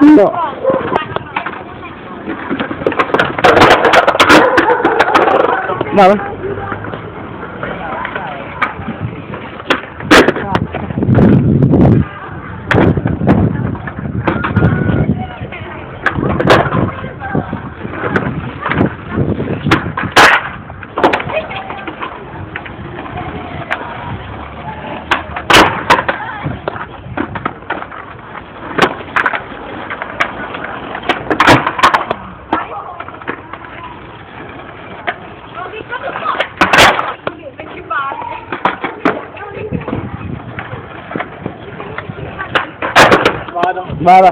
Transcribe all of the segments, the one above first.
No. Nada. Vale. Vale.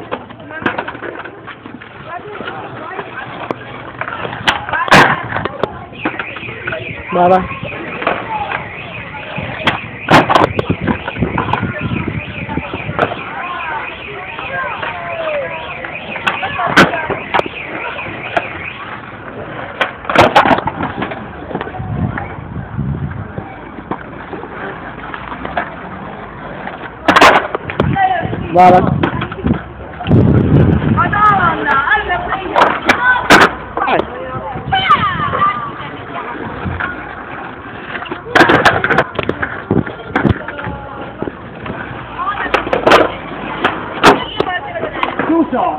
Vale. Vale. Chiuso! Chiuso! Ciuta!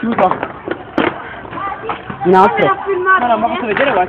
Ciuta! Na co? Mara, mogę sobie dzierować.